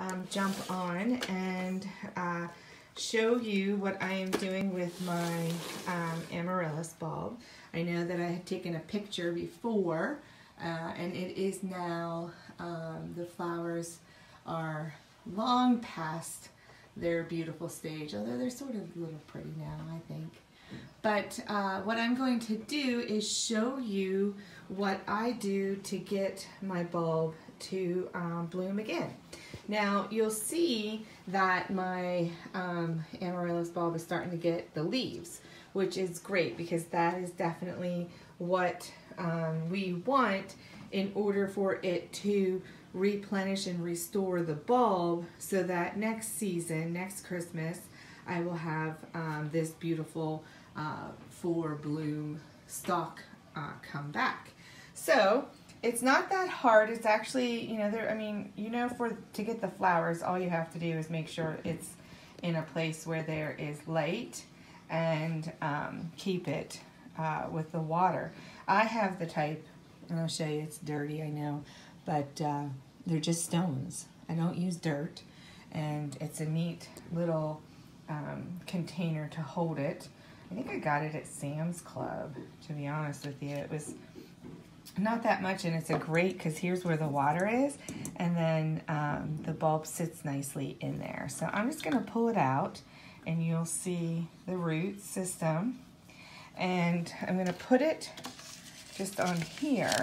um, jump on and uh, show you what I am doing with my um, amaryllis bulb. I know that I had taken a picture before uh, and it is now, um, the flowers are long past their beautiful stage, although they're sort of a little pretty now, I think. But uh, what I'm going to do is show you what I do to get my bulb to um, bloom again. Now you'll see that my um, amaryllis bulb is starting to get the leaves, which is great because that is definitely what um, we want in order for it to replenish and restore the bulb so that next season, next Christmas, I will have um, this beautiful uh, four bloom stalk uh, come back. So it's not that hard. It's actually, you know, there. I mean, you know, for to get the flowers, all you have to do is make sure it's in a place where there is light and um, keep it uh, with the water. I have the type, and I'll show you, it's dirty, I know, but uh, they're just stones. I don't use dirt, and it's a neat little um, container to hold it. I think I got it at Sam's Club, to be honest with you. It was not that much, and it's a great, because here's where the water is, and then um, the bulb sits nicely in there. So I'm just going to pull it out, and you'll see the root system. And I'm going to put it just on here,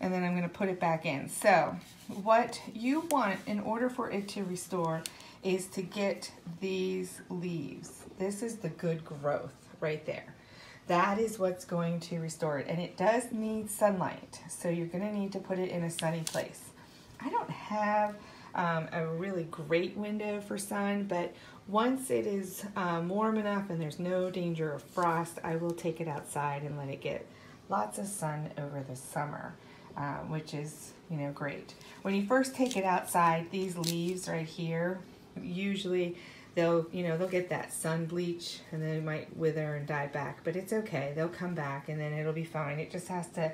and then I'm going to put it back in. So what you want in order for it to restore is to get these leaves. This is the good growth right there. That is what's going to restore it. And it does need sunlight, so you're gonna need to put it in a sunny place. I don't have um, a really great window for sun, but once it is um, warm enough and there's no danger of frost, I will take it outside and let it get lots of sun over the summer, uh, which is, you know, great. When you first take it outside, these leaves right here, usually they'll, you know, they'll get that sun bleach and then it might wither and die back, but it's okay. They'll come back and then it'll be fine. It just has to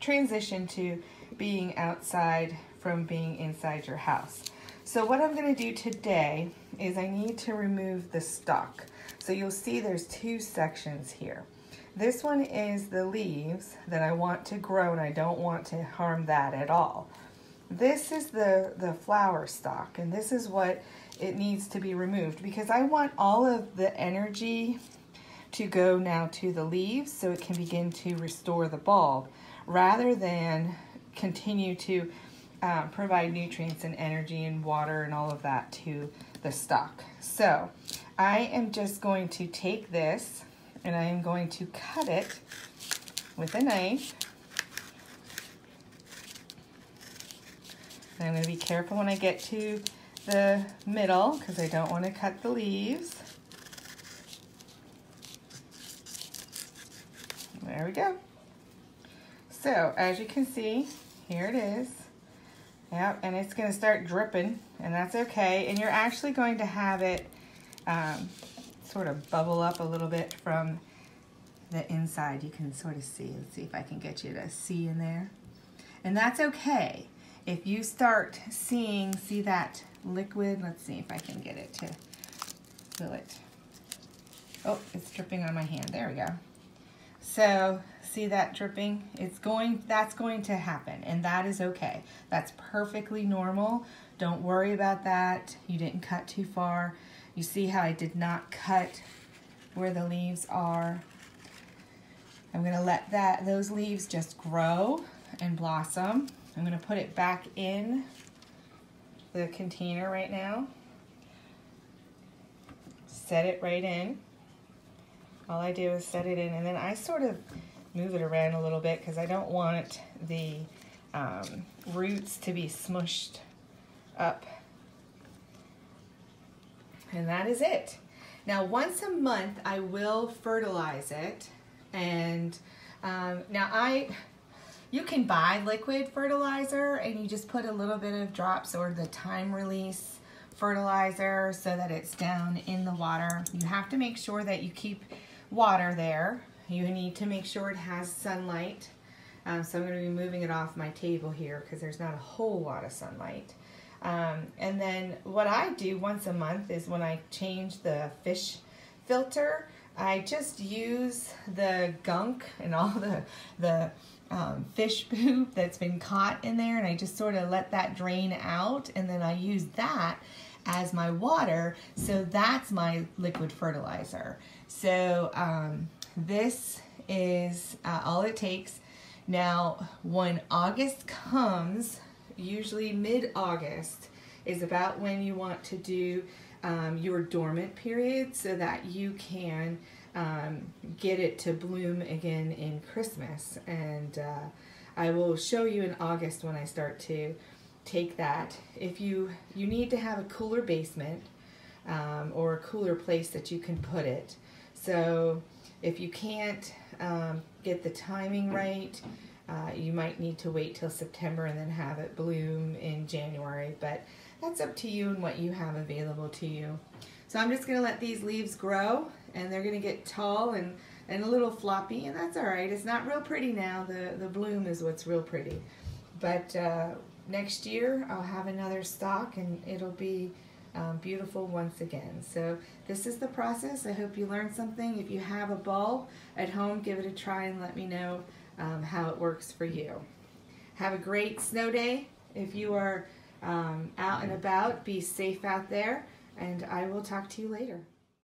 transition to being outside from being inside your house. So what I'm gonna do today is I need to remove the stalk. So you'll see there's two sections here. This one is the leaves that I want to grow and I don't want to harm that at all. This is the, the flower stalk and this is what it needs to be removed because I want all of the energy to go now to the leaves so it can begin to restore the bulb rather than continue to um, provide nutrients and energy and water and all of that to the stalk. So I am just going to take this and I am going to cut it with a knife. And I'm going to be careful when I get to the middle because I don't want to cut the leaves. There we go. So as you can see, here it is. Yep, and it's going to start dripping, and that's okay. And you're actually going to have it um, sort of bubble up a little bit from the inside. You can sort of see. Let's see if I can get you to see in there. And that's okay. If you start seeing, see that liquid. Let's see if I can get it to fill it. Oh, it's dripping on my hand. There we go. So see that dripping? It's going, that's going to happen and that is okay. That's perfectly normal. Don't worry about that. You didn't cut too far. You see how I did not cut where the leaves are. I'm gonna let that those leaves just grow and blossom. I'm gonna put it back in the container right now. Set it right in. All I do is set it in and then I sort of move it around a little bit because I don't want the um, roots to be smushed up. And that is it. Now once a month I will fertilize it and um, now I you can buy liquid fertilizer and you just put a little bit of drops or the time release fertilizer so that it's down in the water. You have to make sure that you keep water there. You need to make sure it has sunlight. Um, so I'm going to be moving it off my table here because there's not a whole lot of sunlight. Um, and then what I do once a month is when I change the fish filter, I just use the gunk and all the, the um, fish poop that's been caught in there and I just sort of let that drain out and then I use that as my water. So that's my liquid fertilizer. So um, this is uh, all it takes. Now when August comes usually mid-August is about when you want to do um, your dormant period so that you can um, get it to bloom again in Christmas. And uh, I will show you in August when I start to take that. If you, you need to have a cooler basement um, or a cooler place that you can put it. So if you can't um, get the timing right, uh, you might need to wait till September and then have it bloom in January. But that's up to you and what you have available to you. So I'm just going to let these leaves grow and they're going to get tall and, and a little floppy and that's all right. It's not real pretty now. The, the bloom is what's real pretty. But uh, next year I'll have another stalk and it'll be um, beautiful once again. So this is the process. I hope you learned something. If you have a bulb at home, give it a try and let me know um, how it works for you. Have a great snow day. If you are um, out and about, be safe out there, and I will talk to you later.